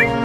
you